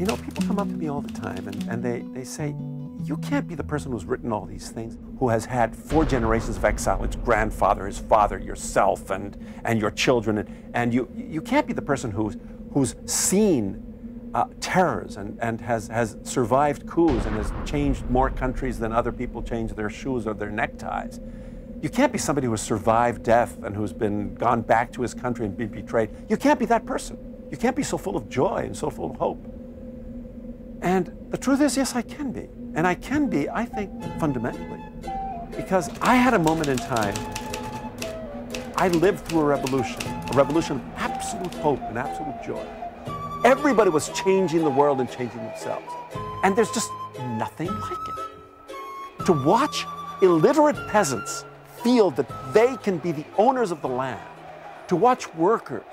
You know, people come up to me all the time and, and they, they say, You can't be the person who's written all these things, who has had four generations of exile its grandfather, his father, yourself, and, and your children. And, and you, you can't be the person who's, who's seen uh, terrors and, and has, has survived coups and has changed more countries than other people change their shoes or their neckties. You can't be somebody who has survived death and who's been gone back to his country and been betrayed. You can't be that person. You can't be so full of joy and so full of hope. And the truth is, yes, I can be. And I can be, I think, fundamentally. Because I had a moment in time, I lived through a revolution, a revolution of absolute hope and absolute joy. Everybody was changing the world and changing themselves. And there's just nothing like it. To watch illiterate peasants feel that they can be the owners of the land, to watch workers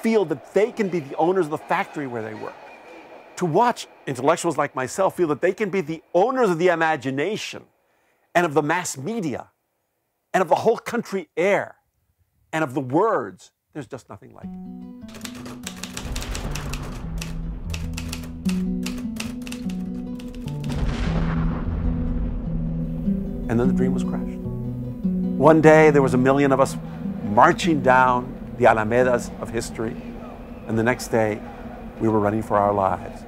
feel that they can be the owners of the factory where they work, to watch intellectuals like myself feel that they can be the owners of the imagination and of the mass media and of the whole country air and of the words, there's just nothing like it. And then the dream was crushed. One day there was a million of us marching down the Alamedas of history, and the next day we were running for our lives.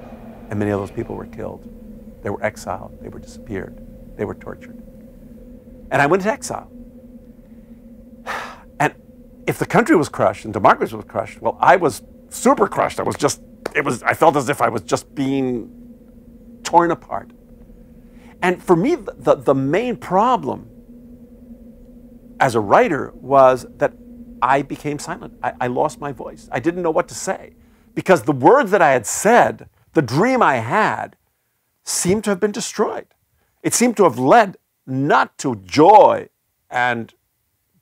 And many of those people were killed. They were exiled. They were disappeared. They were tortured. And I went into exile. And if the country was crushed and democracy was crushed, well, I was super crushed. I was just, it was, I felt as if I was just being torn apart. And for me, the, the main problem as a writer was that I became silent. I, I lost my voice. I didn't know what to say because the words that I had said the dream I had seemed to have been destroyed. It seemed to have led not to joy and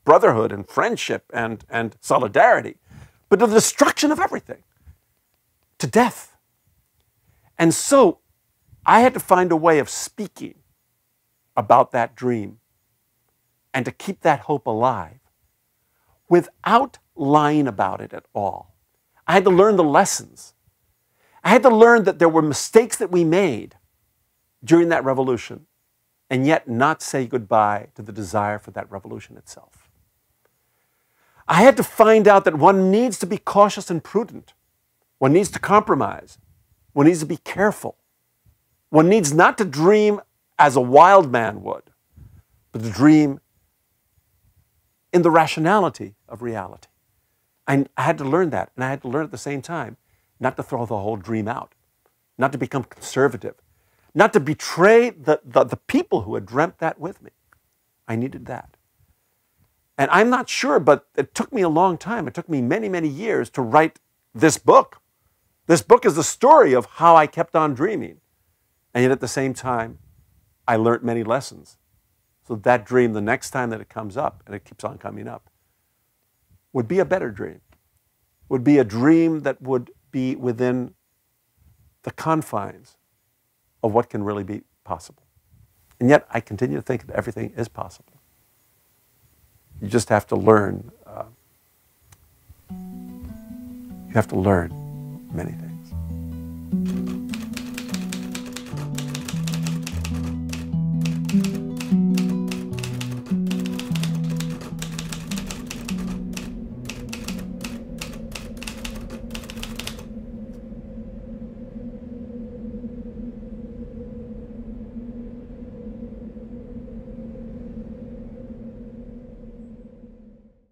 brotherhood and friendship and, and solidarity, but to the destruction of everything, to death. And so I had to find a way of speaking about that dream and to keep that hope alive without lying about it at all. I had to learn the lessons I had to learn that there were mistakes that we made during that revolution and yet not say goodbye to the desire for that revolution itself. I had to find out that one needs to be cautious and prudent. One needs to compromise. One needs to be careful. One needs not to dream as a wild man would, but to dream in the rationality of reality. And I had to learn that, and I had to learn at the same time not to throw the whole dream out, not to become conservative, not to betray the, the, the people who had dreamt that with me. I needed that. And I'm not sure, but it took me a long time. It took me many, many years to write this book. This book is the story of how I kept on dreaming. And yet at the same time, I learned many lessons. So that dream, the next time that it comes up, and it keeps on coming up, would be a better dream. Would be a dream that would be within the confines of what can really be possible. And yet, I continue to think that everything is possible. You just have to learn. Uh, you have to learn many things.